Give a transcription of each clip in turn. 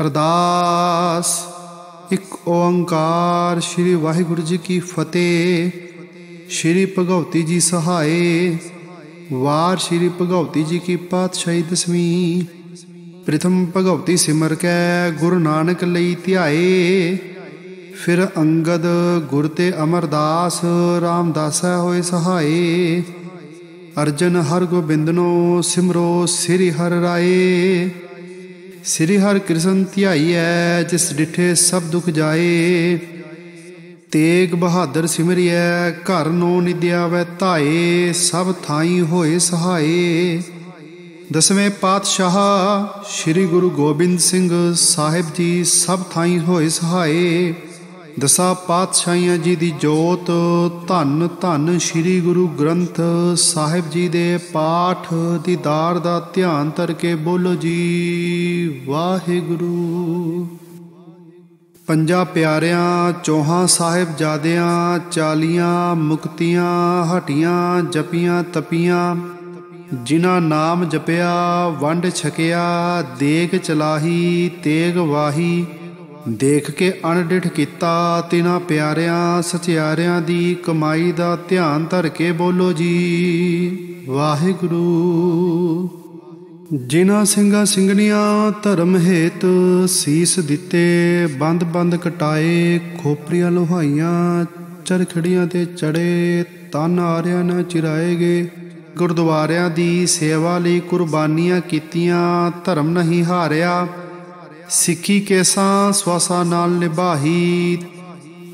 ਅਰਦਾਸ। ਇੱਕ ਓੰਕਾਰ ਸ੍ਰੀ ਵਾਹਿਗੁਰੂ ਜੀ ਕੀ ਫਤਿਹ। ਸ੍ਰੀ ਭਗਵਤੀ ਜੀ ਸਹਾਏ। ਵਾਰ ਸ੍ਰੀ ਭਗਵਤੀ ਜੀ ਕੀ ਪਾਤਸ਼ਾਹੀ ਦਸਵੀਂ। ਪ੍ਰਥਮ ਭਗਵਤੀ ਸਿਮਰ ਕੈ, ਗੁਰੂ ਨਾਨਕ ਲਈ ਧਿਆਏ। ਫਿਰ ਅੰਗਦ ਗੁਰ ਤੇ ਅਮਰਦਾਸ, ਰਾਮਦਾਸੈ ਹੋਏ ਸਹਾਏ। ਅਰਜਨ ਹਰ ਗੋਬਿੰਦਨੋ ਸਿਮਰੋ ਸ੍ਰੀ ਹਰ ਰਾਏ। ਸ੍ਰੀ ਹਰਿ ਕ੍ਰਿਸ਼ਨ ਧਿਆਈਐ, ਜਿਸ ਡਿਠੇ ਸਭ ਦੁਖ ਜਾਏ। ਤੇਗ ਬਹਾਦਰ ਸਿਮਰਿਐ, ਘਰ ਨੋ ਨਿਦਿਆਵੈ ਧਾਏ, ਸਭ ਥਾਈ ਹੋਏ ਸਹਾਏ। ਦਸਵੇਂ ਪਾਤਸ਼ਾਹ ਸ੍ਰੀ ਗੁਰੂ ਗੋਬਿੰਦ ਸਿੰਘ ਸਾਹਿਬ ਜੀ, ਸਭ ਥਾਈ ਹੋਏ ਸਹਾਏ। ਦਸਾਂ ਪਾਤਸ਼ਾਹੀਆਂ ਜੀ ਦੀ ਜੋਤ, ਧੰਨ ਧੰਨ ਸ੍ਰੀ ਗੁਰੂ ਗ੍ਰੰਥ ਸਾਹਿਬ ਜੀ ਦੇ ਪਾਠ ਦੀਦਾਰ ਦਾ ਧਿਆਨ ਧਰ ਕੇ ਬੋਲੋ ਜੀ, ਵਾਹਿਗੁਰੂ। ਪੰਜਾ ਪਿਆਰਿਆਂ, ਚੋਹਾਂ ਸਾਹਿਬ ਜਾਦਿਆਂ, ਚਾਲੀਆਂ, ਮੁਕਤੀਆਂ, ਹਟੀਆਂ, ਜਪੀਆਂ, ਤਪੀਆਂ, ਜਿਨ੍ਹਾਂ ਨਾਮ ਜਪਿਆ, ਵੰਡ ਛਕਿਆ, ਦੇਗ ਚਲਾਹੀ, ਤੇਗ ਵਾਹੀ ਦੇਖ ਕੇ ਅਣਡਿਠ ਕੀਤਾ ਤਿਨਾ ਪਿਆਰਿਆਂ, ਸਚਿਆਰਿਆਂ ਦੀ ਕਮਾਈ ਦਾ ਧਿਆਨ ਧਰ ਕੇ ਬੋਲੋ ਜੀ। ਵਾਹਿਗੁਰੂ। ਜਿਨ੍ਹਾਂ ਸਿੰਘਾਂ ਸਿੰਘਣੀਆਂ ਧਰਮ ਹੇਤ ਸੀਸ ਦਿੱਤੇ, ਬੰਦ ਬੰਦ ਕਟਾਏ, ਖੋਪਰੀਆਂ ਲੋਹਾਈਆਂ, ਚਰਖੜੀਆਂ ਤੇ ਚੜੇ ਤਨ ਆਰਿਆਂ ਨਾ ਚਿਰਾਏਗੇ ਗੁਰਦੁਆਰਿਆਂ ਦੀ ਸੇਵਾ ਲਈ ਕੁਰਬਾਨੀਆਂ ਕੀਤੀਆਂ, ਧਰਮ ਨਹੀਂ ਹਾਰਿਆ ਸਿੱਖੀ ਕੇਸਾਂ ਸਵਾਸਾਂ ਨਾਲ ਨਿਭਾਹੀ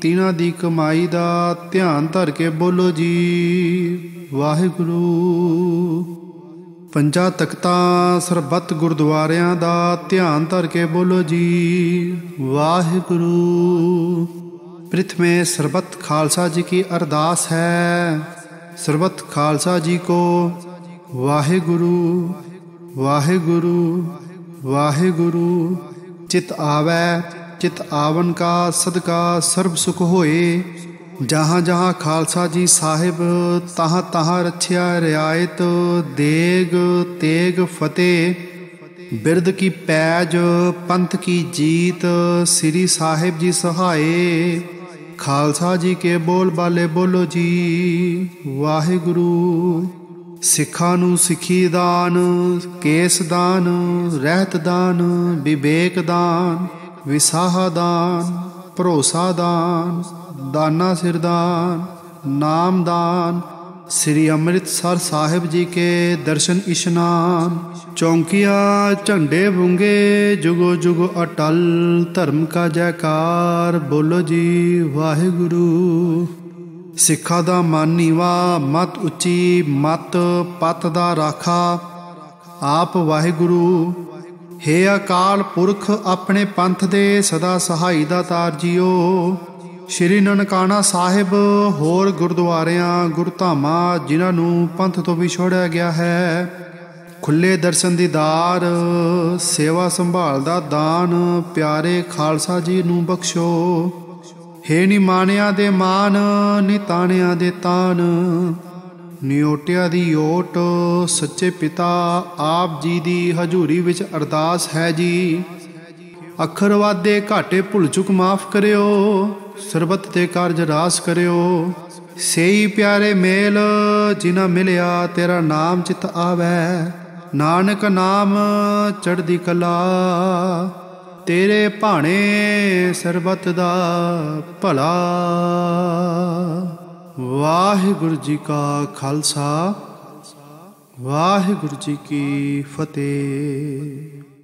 ਤਿਨਾਂ ਦੀ ਕਮਾਈ ਦਾ ਧਿਆਨ ਧਰ ਕੇ ਬੋਲੋ ਜੀ, ਵਾਹਿਗੁਰੂ। ਪੰਜਾ ਤਖਤਾਂ, ਸਰਬੱਤ ਗੁਰਦੁਆਰਿਆਂ ਦਾ ਧਿਆਨ ਧਰ ਕੇ ਬੋਲੋ ਜੀ, ਵਾਹਿਗੁਰੂ। ਪ੍ਰਥਮੇ ਸਰਬੱਤ ਖਾਲਸਾ ਜੀ ਕੀ ਅਰਦਾਸ ਹੈ। ਸਰਬੱਤ ਖਾਲਸਾ ਜੀ ਕੋ ਵਾਹਿਗੁਰੂ ਵਾਹਿਗੁਰੂ ਵਾਹਿਗੁਰੂ। ਚਿਤ ਆਵੈ, ਚਿਤ ਆਵਨ ਕਾ ਸਦਕਾ ਸਰਬ ਸੁਖ ਹੋਏ। ਜਹਾਂ ਜਹਾਂ ਖਾਲਸਾ ਜੀ ਸਾਹਿਬ, ਤਹਾਂ ਤਹਾਂ ਰਛਿਆ ਰਿਆਇਤ, ਦੇਗ ਤੇਗ ਫਤਿਹ। ਬਿਰਦ ਕੀ ਪੈਜ, ਪੰਥ ਕੀ ਜੀਤ, ਸ੍ਰੀ ਸਾਹਿਬ ਜੀ ਸਹਾਏ। ਖਾਲਸਾ ਜੀ ਕੇ ਬੋਲ ਬਾਲੇ ਬੋਲੋ ਜੀ, ਵਾਹਿਗੁਰੂ। ਸਿੱਖਾਂ ਨੂੰ ਸਿੱਖੀ ਦਾਨ, ਕੇਸ ਦਾਨ, ਰਹਿਤ ਦਾਨ, ਵਿਵੇਕ ਦਾਨ, ਵਿਸਾਹ ਦਾਨ, ਭਰੋਸਾ ਦਾਨ, ਦਾਨਾ ਸਿਰਦਾਨ ਨਾਮ ਦਾਨ, ਸ੍ਰੀ ਅੰਮ੍ਰਿਤਸਰ ਸਾਹਿਬ ਜੀ ਕੇ ਦਰਸ਼ਨ ਇਸ਼ਨਾਨ, ਚੌਂਕੀਆਂ ਝੰਡੇ ਬੁੰਗੇ ਜੁਗੋ ਜੁਗੋ ਅਟਲ ਧਰਮ ਕਾ ਜੈਕਾਰ, ਬੋਲੋ ਜੀ ਵਾਹਿਗੁਰੂ। ਸਿੱਖਾ ਦਾ ਮਨ ਨੀਵਾ, ਮਤ ਉੱਚੀ, ਮਤ ਪਤ ਦਾ ਰਾਖਾ। ਆਪ ਵਾਹਿਗੁਰੂ, ਹੇ ਅਕਾਲ ਪੁਰਖ ਆਪਣੇ ਪੰਥ ਦੇ ਸਦਾ ਸਹਾਈ ਦਾ ਤਾਰਜੀਓ ਸ਼੍ਰੀ ਨਨਕਾਣਾ ਸਾਹਿਬ, ਹੋਰ ਗੁਰਦੁਆਰਿਆਂ ਗੁਰਧਾਮਾਂ ਜਿਨ੍ਹਾਂ ਨੂੰ ਪੰਥ ਤੋਂ ਵਿਛੋੜਿਆ ਗਿਆ ਹੈ, ਖੁੱਲੇ ਦਰਸ਼ਨ ਦੀਦਾਰ ਸੇਵਾ ਸੰਭਾਲ ਦਾ ਦਾਨ, ਪਿਆਰੇ ਖਾਲਸਾ ਜੀ ਨੂੰ ਬਖਸ਼ੋ। ਹੇ ਨਿਮਾਨਿਆਂ ਦੇ ਮਾਨ ਨਿਤਾਣਿਆਂ ਦੇ ਤਾਨ। ਨਿਓਟਿਆਂ ਦੀ ਓਟ, ਸੱਚੇ ਪਿਤਾ ਆਪ ਜੀ ਦੀ ਹਜ਼ੂਰੀ ਵਿੱਚ ਅਰਦਾਸ ਹੈ ਜੀ। ਅੱਖਰ ਵਾਦੇ ਘਾਟੇ ਭੁੱਲ ਚੁੱਕ ਮਾਫ ਕਰਿਓ, ਸਰਬਤ ਤੇ ਕਾਰਜ ਰਾਸ ਕਰਿਓ। ਸੇਈ ਪਿਆਰੇ ਮੇਲ ਜਿਨਾ ਮਿਲਿਆ ਤੇਰਾ ਨਾਮ ਚਿਤ ਆਵੈ। ਨਾਨਕ ਨਾਮ ਚੜ੍ਹਦੀ ਕਲਾ। ਤੇਰੇ ਭਾਣੇ ਸਰਬਤ ਦਾ ਭਲਾ। ਵਾਹਿਗੁਰੂ ਜੀ ਕਾ ਖਾਲਸਾ ਵਾਹਿਗੁਰੂ ਜੀ ਕੀ ਫਤਿਹ।